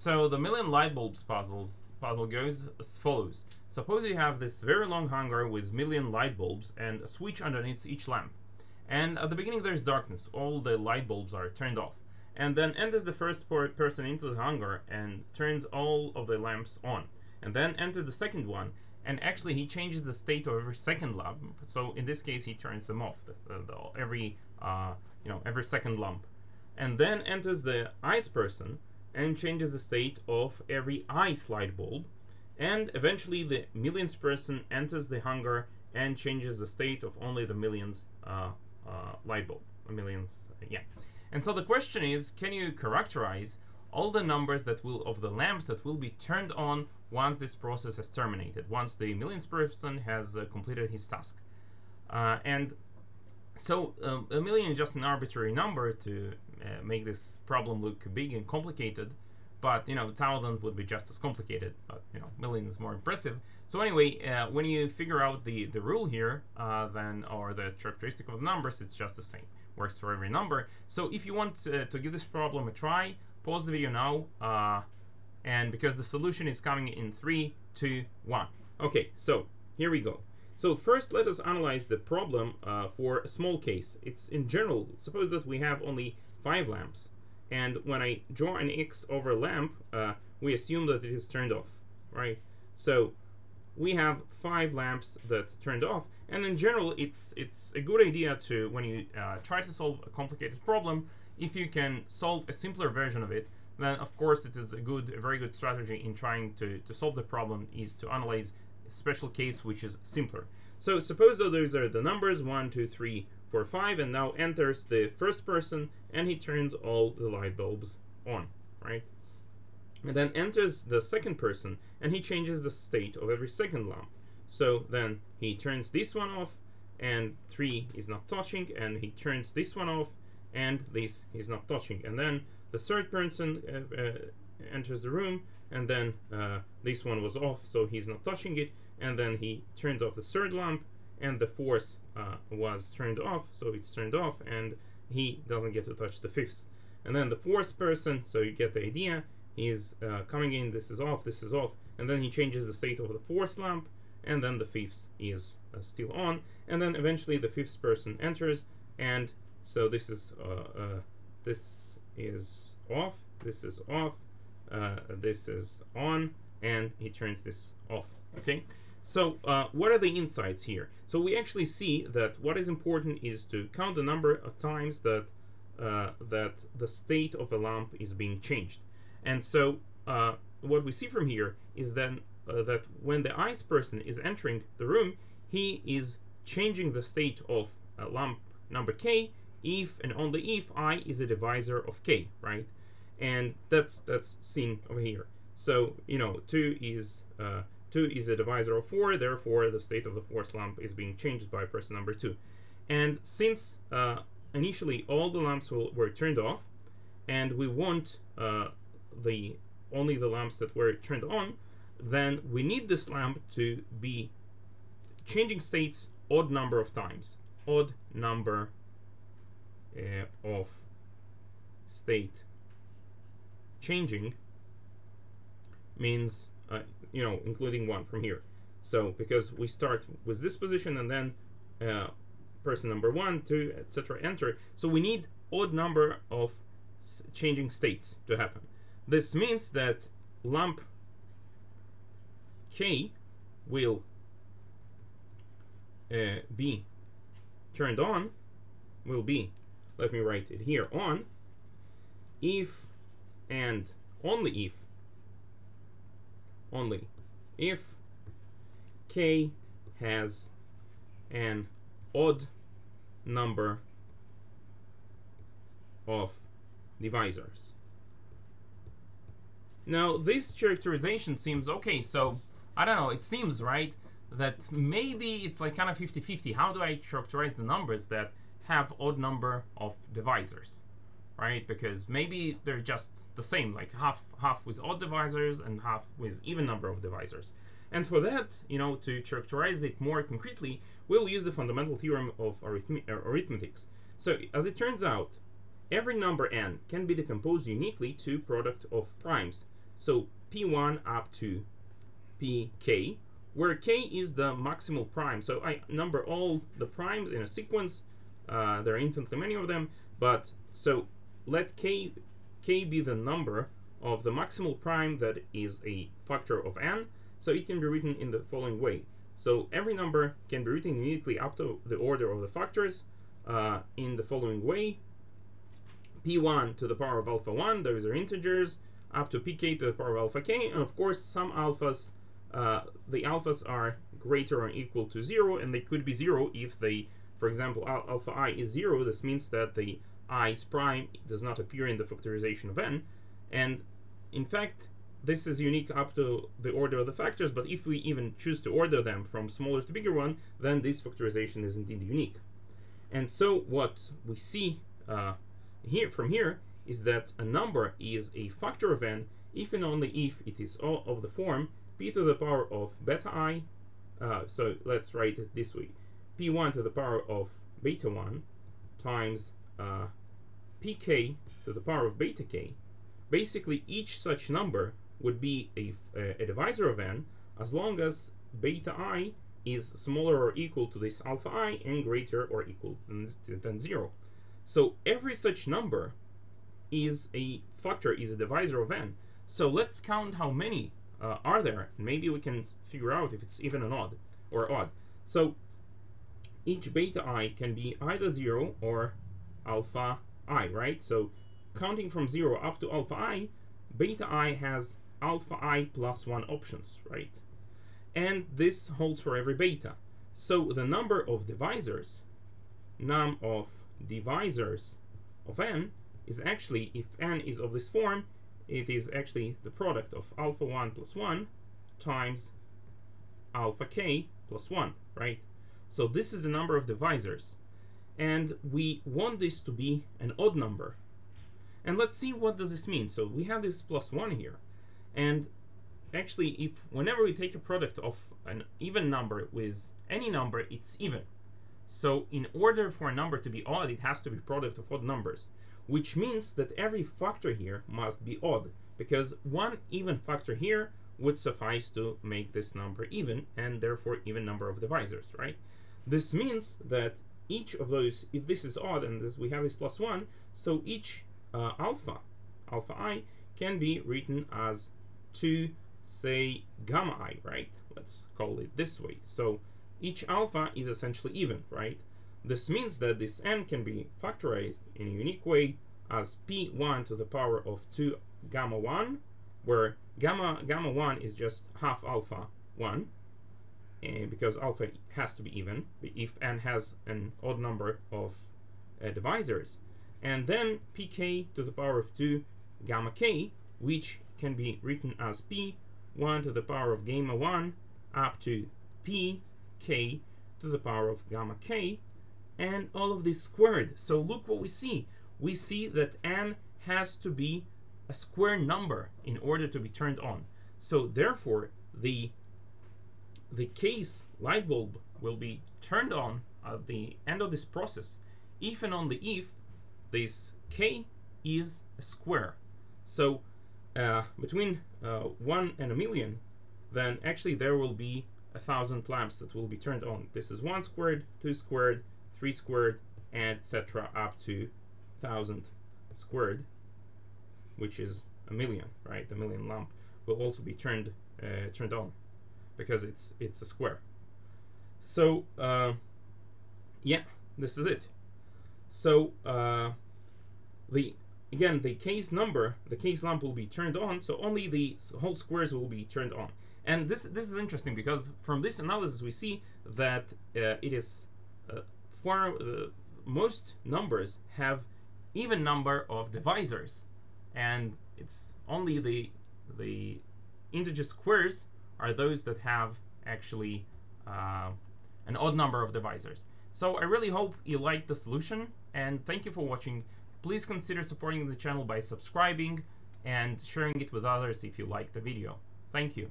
So the million light bulbs puzzles puzzle goes as follows. Suppose you have this very long hangar with million light bulbs and a switch underneath each lamp. And at the beginning there's darkness, all the light bulbs are turned off. And then enters the first person into the hangar and turns all of the lamps on. And then enters the second one and actually he changes the state of every second lamp. So in this case he turns them off, the, the, the, every uh, you know every second lamp. And then enters the ice person and changes the state of every ice light bulb. And eventually the millionth person enters the hangar and changes the state of only the millions uh, uh, light bulb. Millions, yeah. And so the question is, can you characterize all the numbers that will of the lamps that will be turned on once this process has terminated, once the millionth person has uh, completed his task. Uh, and so um, a million is just an arbitrary number to uh, make this problem look big and complicated, but you know, thousand would be just as complicated, but you know, million is more impressive. So anyway, uh, when you figure out the, the rule here, uh, then, or the characteristic of the numbers, it's just the same. Works for every number. So if you want uh, to give this problem a try, pause the video now, and because the solution is coming in three, two, one. Okay, so here we go. So first, let us analyze the problem uh, for a small case. It's in general, suppose that we have only five lamps, and when I draw an X over lamp, uh, we assume that it is turned off, right? So we have five lamps that turned off, and in general, it's it's a good idea to when you uh, try to solve a complicated problem, if you can solve a simpler version of it, then of course it is a good, a very good strategy in trying to, to solve the problem is to analyze a special case which is simpler. So suppose that those are the numbers 1, 2, 3, 4, 5, and now enters the first person and he turns all the light bulbs on, right? And then enters the second person and he changes the state of every second lamp. So then he turns this one off and 3 is not touching and he turns this one off and this is not touching. And then the third person uh, uh, enters the room and then uh, this one was off so he's not touching it and then he turns off the third lamp and the fourth uh, was turned off so it's turned off and he doesn't get to touch the fifth and then the fourth person so you get the idea he's uh, coming in this is off this is off and then he changes the state of the fourth lamp and then the fifth is uh, still on and then eventually the fifth person enters and so this is this is off, this is off, uh, this is on, and he turns this off, okay? So uh, what are the insights here? So we actually see that what is important is to count the number of times that uh, that the state of a lamp is being changed. And so uh, what we see from here is then uh, that when the ice person is entering the room, he is changing the state of lamp number k if and only if i is a divisor of k, right? And that's that's seen over here. So you know, two is uh, two is a divisor of four. Therefore, the state of the fourth lamp is being changed by person number two. And since uh, initially all the lamps will, were turned off, and we want uh, the only the lamps that were turned on, then we need this lamp to be changing states odd number of times. Odd number uh, of state changing means uh, you know including one from here. So because we start with this position and then uh, person number one two etc enter. So we need odd number of changing states to happen. This means that lamp k will uh, be turned on will be let me write it here on if and only if only if k has an odd number of divisors. Now this characterization seems okay, so I don't know, it seems right that maybe it's like kind of 50-50. How do I characterize the numbers that have odd number of divisors, right? Because maybe they're just the same, like half half with odd divisors and half with even number of divisors. And for that, you know, to characterize it more concretely, we'll use the fundamental theorem of arithme uh, arithmetics. So as it turns out, every number n can be decomposed uniquely to product of primes. So p1 up to pk, where k is the maximal prime. So I number all the primes in a sequence. Uh, there are infinitely many of them, but so let k k be the number of the maximal prime that is a factor of n. So it can be written in the following way. So every number can be written uniquely up to the order of the factors uh, in the following way. p1 to the power of alpha 1, those are integers, up to pk to the power of alpha k, and of course some alphas, uh, the alphas are greater or equal to 0, and they could be 0 if they, for example, al alpha i is 0, this means that the i's prime does not appear in the factorization of n, and in fact, this is unique up to the order of the factors, but if we even choose to order them from smaller to bigger one, then this factorization is indeed unique. And so what we see uh, here from here is that a number is a factor of n if and only if it is all of the form p to the power of beta i. Uh, so let's write it this way: p1 to the power of beta 1 times uh, pk to the power of beta k. Basically, each such number would be a, a divisor of n as long as beta i is smaller or equal to this alpha i and greater or equal than, than 0. So every such number is a factor, is a divisor of n. So let's count how many uh, are there. Maybe we can figure out if it's even or odd or odd. So each beta i can be either 0 or alpha i, right? So counting from 0 up to alpha i, beta i has alpha i plus 1 options, right? And this holds for every beta. So the number of divisors, num of divisors of n, is actually, if n is of this form, it is actually the product of alpha 1 plus 1 times alpha k plus 1, right? So this is the number of divisors. And we want this to be an odd number. And let's see what does this mean. So we have this plus 1 here. And actually, if whenever we take a product of an even number with any number, it's even. So in order for a number to be odd, it has to be product of odd numbers, which means that every factor here must be odd, because one even factor here would suffice to make this number even, and therefore even number of divisors, right? This means that each of those, if this is odd and this, we have this plus one, so each uh, alpha, alpha i, can be written as 2 say gamma i, right? Let's call it this way. So each alpha is essentially even, right? This means that this n can be factorized in a unique way as p1 to the power of 2 gamma 1, where gamma gamma 1 is just half alpha 1, and because alpha has to be even if n has an odd number of uh, divisors. And then pk to the power of 2 gamma k, which can be written as p 1 to the power of gamma 1 up to p k to the power of gamma k and all of this squared. So look what we see. We see that n has to be a square number in order to be turned on. So therefore, the the case light bulb will be turned on at the end of this process if and only if this k is a square. So uh, between uh, 1 and a million, then actually there will be a thousand lamps that will be turned on. This is 1 squared, 2 squared, 3 squared, and etc. up to 1000 squared, which is a million, right? The million lamp will also be turned uh, turned on because it's it's a square. So uh, yeah, this is it. So uh, the again, the case number, the case lamp will be turned on, so only the whole squares will be turned on. And this this is interesting because from this analysis we see that uh, it is uh, for uh, most numbers have even number of divisors, and it's only the the integer squares are those that have actually uh, an odd number of divisors. So I really hope you liked the solution, and thank you for watching. Please consider supporting the channel by subscribing and sharing it with others if you like the video. Thank you.